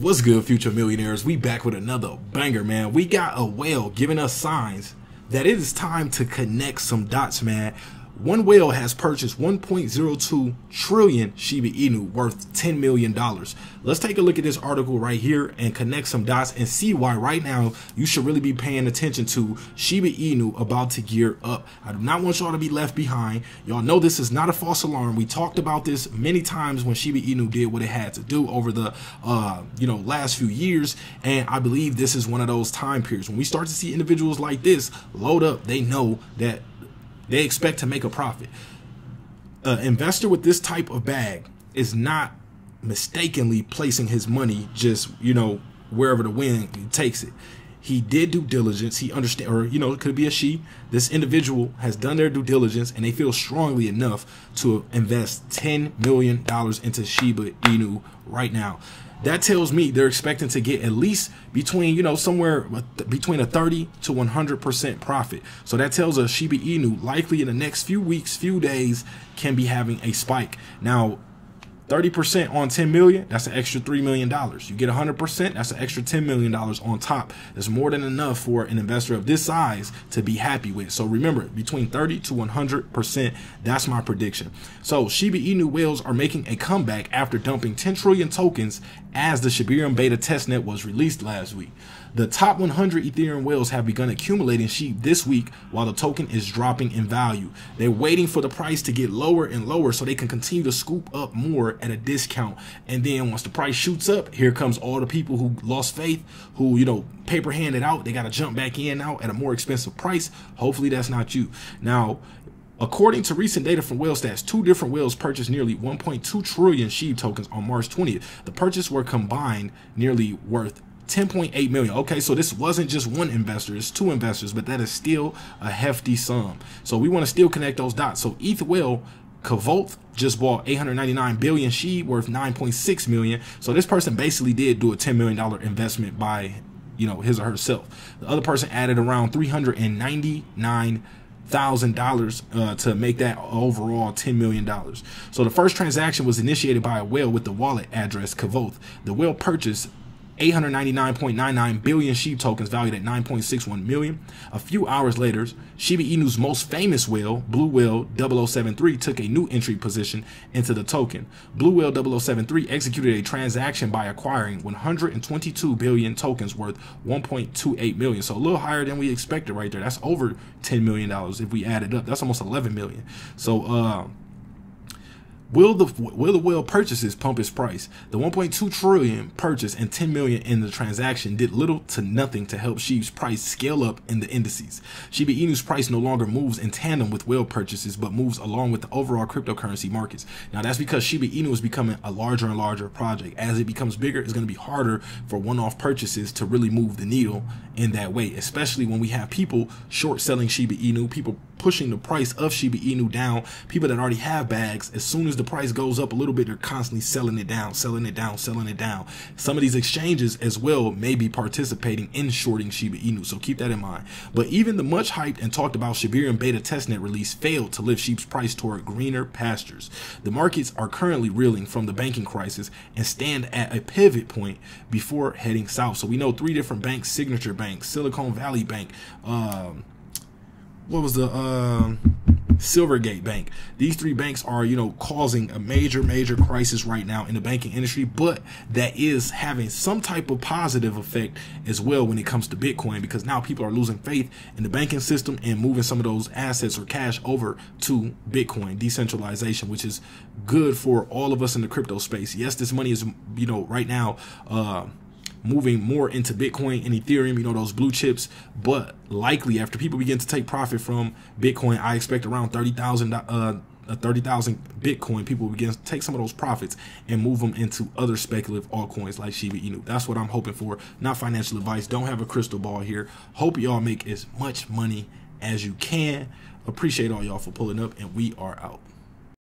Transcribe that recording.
What's good, future millionaires? We back with another banger, man. We got a whale giving us signs that it is time to connect some dots, man. One whale has purchased 1.02 trillion Shiba Inu worth $10 million. Let's take a look at this article right here and connect some dots and see why right now you should really be paying attention to Shiba Inu about to gear up. I do not want y'all to be left behind. Y'all know this is not a false alarm. We talked about this many times when Shiba Inu did what it had to do over the uh, you know last few years and I believe this is one of those time periods when we start to see individuals like this load up they know that they expect to make a profit. An investor with this type of bag is not mistakenly placing his money just, you know, wherever the wind takes it. He did due diligence. He understand, or you know, it could be a she. This individual has done their due diligence, and they feel strongly enough to invest ten million dollars into Shiba Inu right now that tells me they're expecting to get at least between, you know, somewhere between a 30 to 100% profit. So that tells us Shiba Inu likely in the next few weeks, few days can be having a spike. Now, 30% on 10 million, that's an extra $3 million. You get 100%, that's an extra $10 million on top. That's more than enough for an investor of this size to be happy with. So remember, between 30 to 100%, that's my prediction. So Shiba Inu whales are making a comeback after dumping 10 trillion tokens as the Shibarium beta testnet was released last week. The top 100 Ethereum whales have begun accumulating SHIB this week while the token is dropping in value. They're waiting for the price to get lower and lower so they can continue to scoop up more at a discount. And then once the price shoots up, here comes all the people who lost faith, who, you know, paper handed out. They got to jump back in now at a more expensive price. Hopefully that's not you. Now, According to recent data from Whale Stats, two different whales purchased nearly 1.2 trillion SHIB tokens on March 20th. The purchase were combined nearly worth 10.8 million. Okay, so this wasn't just one investor, it's two investors, but that is still a hefty sum. So we want to still connect those dots. So ETH Whale Kavoth just bought 899 billion she worth 9.6 million. So this person basically did do a 10 million dollar investment by, you know, his or herself. The other person added around 399 thousand uh, dollars to make that overall ten million dollars. So the first transaction was initiated by a whale with the wallet address Kavoth. The whale purchased 899.99 billion SHIB tokens valued at 9.61 million. A few hours later, Shiba Inu's most famous whale, Blue Whale 0073, took a new entry position into the token. Blue Whale 0073 executed a transaction by acquiring 122 billion tokens worth 1.28 million. So a little higher than we expected right there. That's over 10 million dollars if we add it up. That's almost 11 million. So uh Will the will the whale purchases pump its price? The 1.2 trillion purchase and 10 million in the transaction did little to nothing to help SHIB's price scale up in the indices. Shiba Inu's price no longer moves in tandem with whale purchases, but moves along with the overall cryptocurrency markets. Now that's because Shiba Inu is becoming a larger and larger project. As it becomes bigger, it's going to be harder for one-off purchases to really move the needle in that way, especially when we have people short selling Shiba Inu, people pushing the price of Shiba Inu down. People that already have bags, as soon as the price goes up a little bit, they're constantly selling it down, selling it down, selling it down. Some of these exchanges as well may be participating in shorting Shiba Inu, so keep that in mind. But even the much hyped and talked about Shibarium beta testnet release failed to lift SHIB's price toward greener pastures. The markets are currently reeling from the banking crisis and stand at a pivot point before heading south. So we know three different banks, Signature Bank, Silicon Valley Bank, um, what was the uh, Silvergate Bank. These three banks are, you know, causing a major, major crisis right now in the banking industry, but that is having some type of positive effect as well when it comes to Bitcoin because now people are losing faith in the banking system and moving some of those assets or cash over to Bitcoin, decentralization, which is good for all of us in the crypto space. Yes, this money is, you know, right now, uh, moving more into Bitcoin and Ethereum, you know, those blue chips. But likely after people begin to take profit from Bitcoin, I expect around 30,000 uh, 30,000 Bitcoin, people begin to take some of those profits and move them into other speculative altcoins like Shiba Inu. That's what I'm hoping for. Not financial advice. Don't have a crystal ball here. Hope y'all make as much money as you can. Appreciate all y'all for pulling up, and we are out.